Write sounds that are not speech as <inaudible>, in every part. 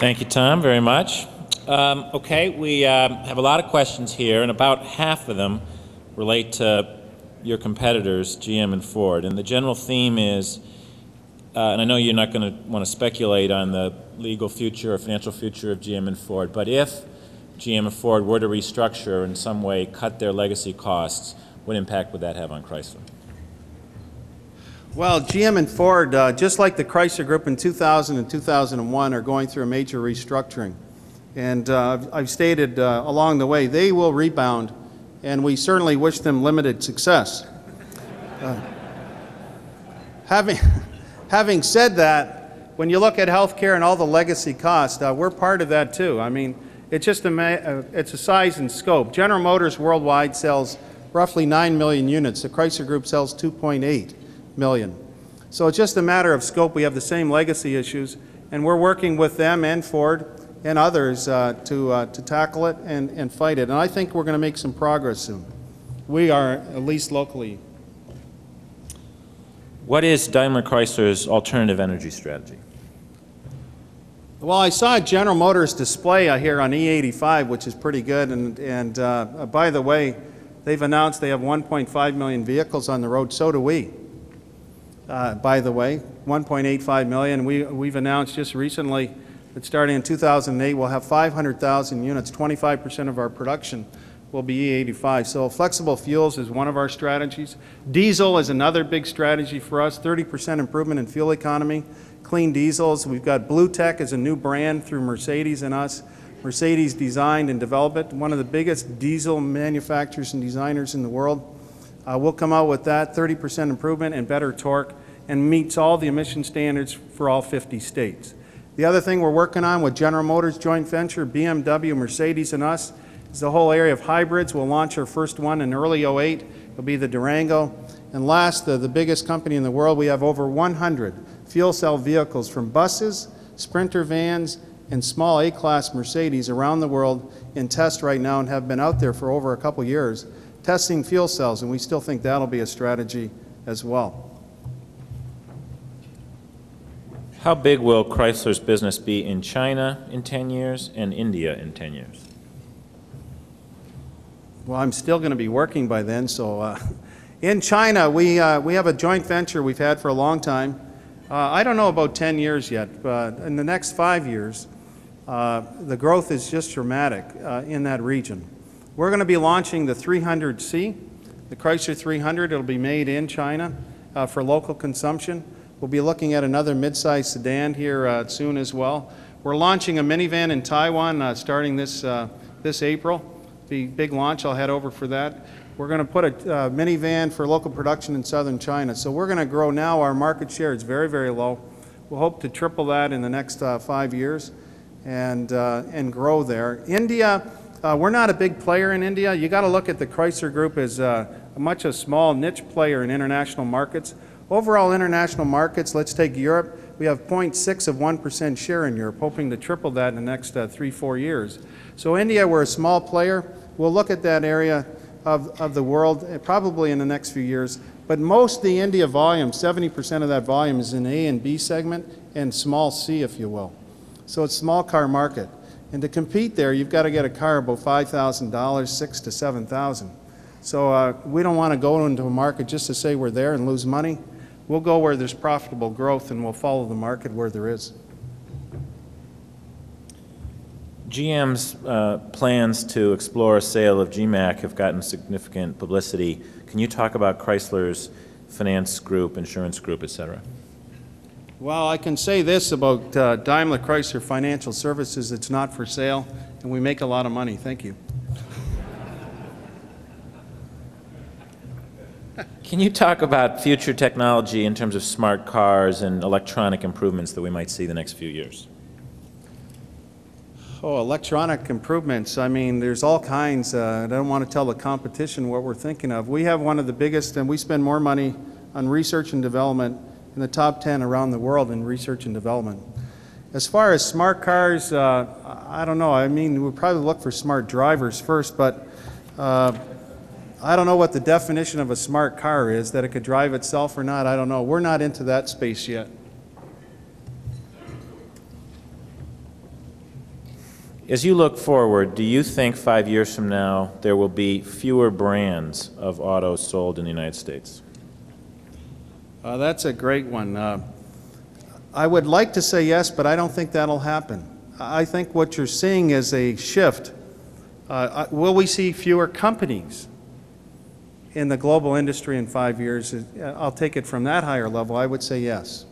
Thank you, Tom, very much. Um, okay, we um, have a lot of questions here, and about half of them relate to your competitors, GM and Ford. And the general theme is, uh, and I know you're not going to want to speculate on the legal future or financial future of GM and Ford, but if GM and Ford were to restructure in some way, cut their legacy costs, what impact would that have on Chrysler? Well, GM and Ford, uh, just like the Chrysler Group in 2000 and 2001, are going through a major restructuring. And uh, I've- stated uh, along the way, they will rebound, and we certainly wish them limited success. Uh, Having, <laughs> having said that, when you look at healthcare and all the legacy costs, uh, we're part of that too. I mean, it's just a, uh, it's a size and scope. General Motors worldwide sells roughly 9 million units. The Chrysler Group sells 2.8 million. So it's just a matter of scope. We have the same legacy issues, and we're working with them and Ford and others uh, to, uh, to tackle it and, and fight it. And I think we're going to make some progress soon. We are, at least locally, What is Daimler Chrysler's alternative energy strategy? Well, I saw a General Motors display uh, here on E85, which is pretty good. And, and uh, by the way, they've announced they have 1.5 million vehicles on the road. So do we. Uh, by the way, 1.85 million. We, we've announced just recently that starting in 2008, we'll have 500,000 units. 25% of our production will be E85. So flexible fuels is one of our strategies. Diesel is another big strategy for us. 30% improvement in fuel economy clean diesels. We've got BlueTEC as a new brand through Mercedes and us. Mercedes designed and developed it, one of the biggest diesel manufacturers and designers in the world. Uh, we'll come out with that 30% improvement and better torque and meets all the emission standards for all 50 states. The other thing we're working on with General Motors joint venture, BMW, Mercedes, and us is the whole area of hybrids. We'll launch our first one in early 08. It'll be the Durango. And last, the, the biggest company in the world, we have over 100 fuel cell vehicles from buses, Sprinter vans, and small A-Class Mercedes around the world in test right now and have been out there for over a couple years testing fuel cells, and we still think that'll be a strategy as well. How big will Chrysler's business be in China in 10 years and India in 10 years? Well, I'm still going to be working by then, so uh, in China, we, uh, we have a joint venture we've had for a long time. Uh, I don't know about 10 years yet, but in the next five years, uh, the growth is just dramatic uh, in that region. We're going to be launching the 300C, the Chrysler 300. It'll be made in China uh, for local consumption. We'll be looking at another midsize sedan here uh, soon as well. We're launching a minivan in Taiwan uh, starting this, uh, this April. The big launch, I'll head over for that. We're going to put a uh, minivan for local production in southern China. So we're going to grow now. Our market share is very, very low. We'll hope to triple that in the next uh, five years and, uh, and grow there. India, we're not a big player in India. You got to look at the Chrysler Group as much a small niche player in international markets. Overall international markets, let's take Europe. We have 0.6 of 1% share in Europe, hoping to triple that in the next uh, three, four years. So India, we're a small player. We'll look at that area of, of the world uh, probably in the next few years. But most the India volume, 70% of that volume is in A and B segment and small C, if you will. So it's small car market. And to compete there, you've got to get a car about $5,000, six to 7,000. So uh, we don't want to go into a market just to say we're there and lose money. We'll go where there's profitable growth and we'll follow the market where there is. GM's uh, plans to explore a sale of GMAC have gotten significant publicity. Can you talk about Chrysler's finance group, insurance group, et cetera? Well, I can say this about uh, Daimler Chrysler Financial Services, it's not for sale, and we make a lot of money. Thank you. Can you talk about future technology in terms of smart cars and electronic improvements that we might see the next few years? Oh, electronic improvements. I mean, there's all kinds. Uh, I don't want to tell the competition what we're thinking of. We have one of the biggest, and we spend more money on research and development in the top 10 around the world in research and development. As far as smart cars, uh, I don't know. I mean, we'll probably look for smart drivers first, but uh, I don't know what the definition of a smart car is, that it could drive itself or not. I don't know. We're not into that space yet. As you look forward, do you think five years from now there will be fewer brands of autos sold in the United States? Uh, That's a great one. Uh, I would like to say yes, but I don't think that'll happen. I think what you're seeing is a shift. Uh, uh, Will we see fewer companies in the global industry in five years? Uh, I'll take it from that higher level. I would say yes.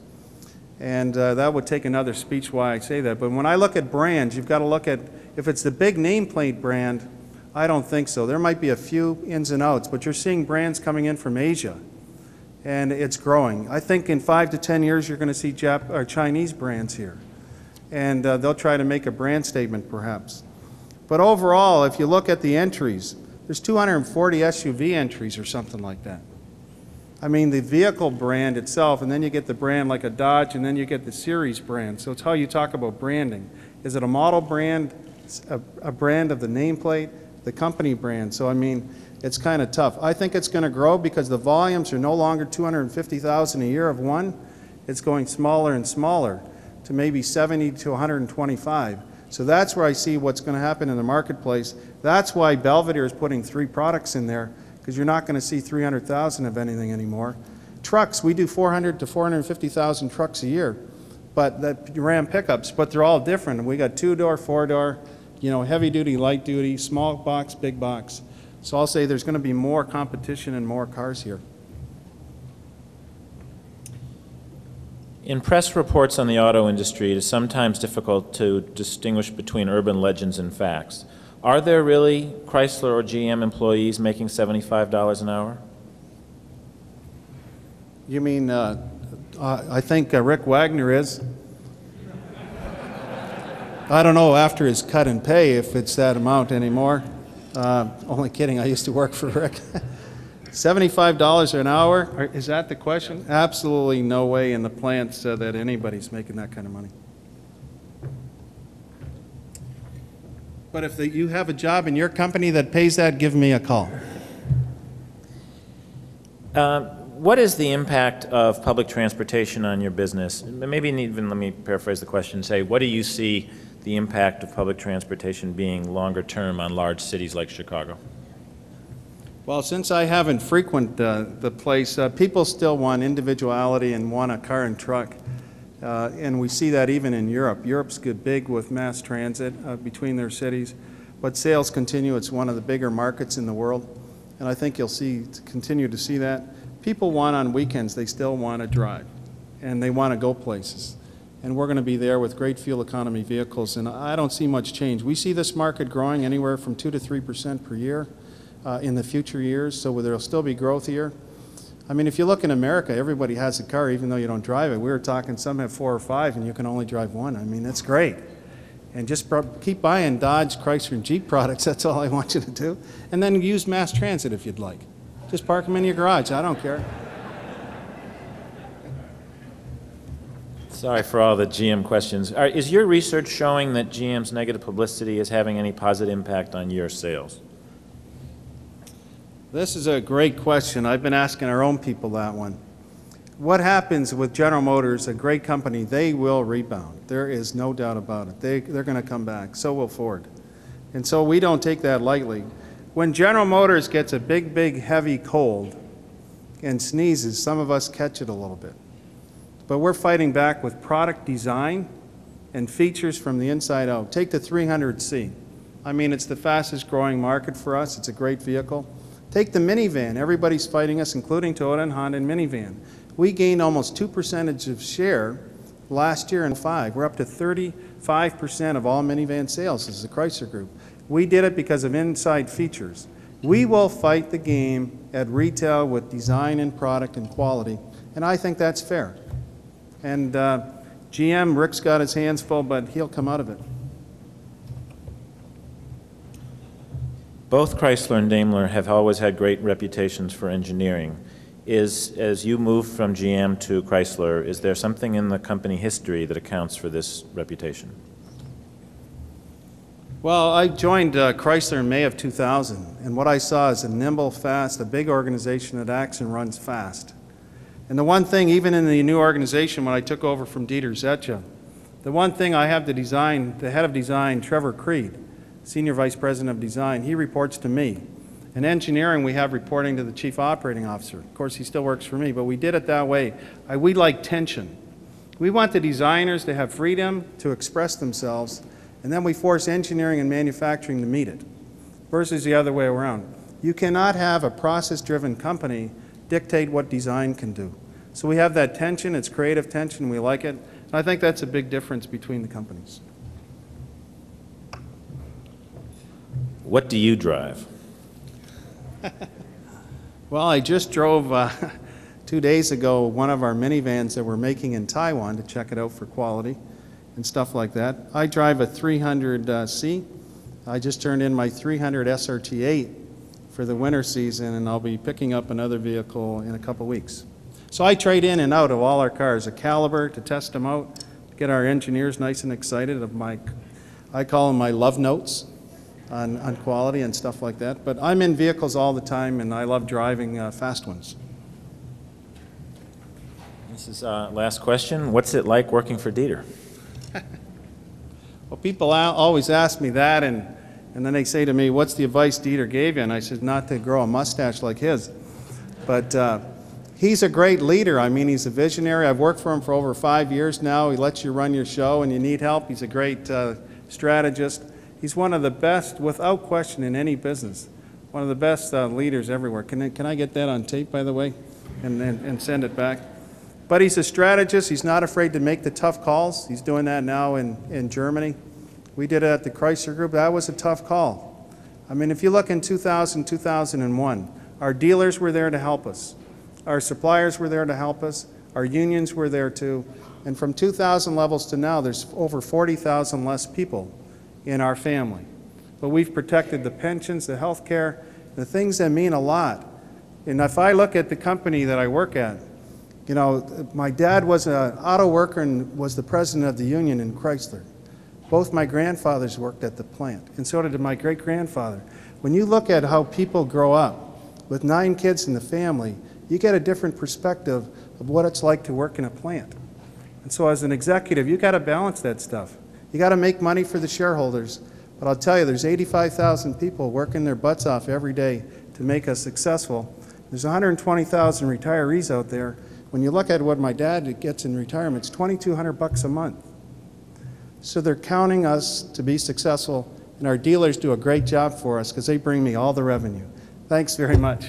And uh, that would take another speech why I say that. But when I look at brands, you've got to look at, if it's the big nameplate brand, I don't think so. There might be a few ins and outs, but you're seeing brands coming in from Asia and it's growing. I think in five to 10 years, you're going to see Jap- or Chinese brands here. And uh, they'll try to make a brand statement, perhaps. But overall, if you look at the entries, there's 240 SUV entries or something like that. I mean, the vehicle brand itself, and then you get the brand like a Dodge, and then you get the series brand. So it's how you talk about branding. Is it a model brand, a, a brand of the nameplate, the company brand? So, I mean, it's kind of tough. I think it's going to grow because the volumes are no longer 250,000 a year of one. It's going smaller and smaller to maybe 70 to 125. So that's where I see what's going to happen in the marketplace. That's why Belvidere is putting three products in there because you're not going to see 300,000 of anything anymore. Trucks, we do 400 to 450,000 trucks a year, but that Ram pickups, but they're all different. We got two door, four door, you know, heavy duty, light duty, small box, big box. So I'll say there's going to be more competition and more cars here. In press reports on the auto industry, it is sometimes difficult to distinguish between urban legends and facts. Are there really Chrysler or GM employees making $75 an hour? You mean, uh, I think uh, Rick Wagoner is. I don't know after his cut and pay if it's that amount anymore. Uh, only kidding, I used to work for Rick. <laughs> $75 an hour, is that the question? Absolutely no way in the plants uh, that anybody's making that kind of money. But if the- you have a job in your company that pays that, give me a call. Um, What is the impact of public transportation on your business? Maybe even, let me paraphrase the question, say, what do you see the impact of public transportation being longer term on large cities like Chicago? Well, since I haven't frequent uh, the place, uh, people still want individuality and want a car and truck. Uh, And we see that even in Europe. Europe's good big with mass transit uh, between their cities, but sales continue. It's one of the bigger markets in the world, and I think you'll see, continue to see that. People want on weekends, they still want to drive, and they want to go places. And we're going to be there with great fuel economy vehicles, and I don't see much change. We see this market growing anywhere from 2 to 3 percent per year uh, in the future years, so there'll still be growth here. I mean, if you look in America, everybody has a car, even though you don't drive it. We were talking, some have four or five, and you can only drive one. I mean, that's great. And just keep buying Dodge, Chrysler, and Jeep products. <laughs> That's all I want you to do. And then use mass transit if you'd like. Just park them in your garage. I don't care. Sorry for all the GM questions. Are- Is your research showing that GM's negative publicity is having any positive impact on your sales? This is a great question. I've been asking our own people that one. What happens with General Motors, a great company, they will rebound. There is no doubt about it. They, they're going to come back. So will Ford. And so we don't take that lightly. When General Motors gets a big, big, heavy cold and sneezes, some of us catch it a little bit. But we're fighting back with product design and features from the inside out. Take the 300C. I mean, it's the fastest growing market for us. It's a great vehicle. Take the minivan. Everybody's fighting us, including Toyota and Honda and minivan. We gained almost 2 percentage of share last year in 5. We're up to 35% of all minivan sales as the Chrysler Group. We did it because of inside features. We will fight the game at retail with design and product and quality, and I think that's fair. And uh, GM, Rick's got his hands full, but he'll come out of it. Both Chrysler and Daimler have always had great reputations for engineering. Is, as you move from GM to Chrysler, is there something in the company history that accounts for this reputation? Well, I joined uh, Chrysler in May of 2000, and what I saw is a nimble, fast, a big organization that acts and runs fast. And the one thing, even in the new organization, when I took over from Dieter Zetsche, The one thing I have the design, the head of design, Trevor Creed, Senior Vice President of Design, he reports to me. In engineering, we have reporting to the Chief Operating Officer. Of course, he still works for me, but we did it that way. I- We like tension. We want the designers to have freedom to express themselves, and then we force engineering and manufacturing to meet it, versus the other way around. You cannot have a process-driven company dictate what design can do. So we have that tension, it's creative tension, we like it, and I think that's a big difference between the companies. What do you drive? <laughs> Well, I just drove uh, <laughs> two days ago one of our minivans that we're making in Taiwan to check it out for quality and stuff like that. I drive a 300C. I just turned in my 300 SRT8 for the winter season, and I'll be picking up another vehicle in a couple weeks. So I trade in and out of all our cars, a caliber to test them out, get our engineers nice and excited of my, I call them my love notes on, on quality and stuff like that. But I'm in vehicles all the time, and I love driving uh, fast ones. This is uh last question. What's it like working for Dieter? <laughs> Well, people al- always ask me that, and, and then they say to me, What's the advice Dieter gave you? And I said, Not to grow a mustache like his. But uh, he's a great leader. I mean, he's a visionary. I've worked for him for over five years now. He lets you run your show, and you need help. He's a great uh, strategist. He's one of the best, without question, in any business. One of the best uh, leaders everywhere. Can can I get that on tape, by the way, and, and, and send it back? But he's a strategist. He's not afraid to make the tough calls. He's doing that now in, in Germany. We did it at the Chrysler Group. That was a tough call. I mean, if you look in 2000, 2001, our dealers were there to help us. Our suppliers were there to help us. Our unions were there too. And from 2000 levels to now, there's over 40,000 less people in our family. But we've protected the pensions, the health care, the things that mean a lot. And if I look at the company that I work at, you know, my dad was an auto worker and was the president of the union in Chrysler. Both my grandfathers worked at the plant, and so did my great grandfather. When you look at how people grow up with nine kids in the family, you get a different perspective of what it's like to work in a plant. And so, as an executive, you got to balance that stuff. You got to make money for the shareholders. But I'll tell you, there's 85,000 people working their butts off every day to make us successful. There's 120,000 retirees out there. When you look at what my dad gets in retirement, it's 2,200 bucks a month. So they're counting us to be successful, and our dealers do a great job for us because they bring me all the revenue. Thanks very much.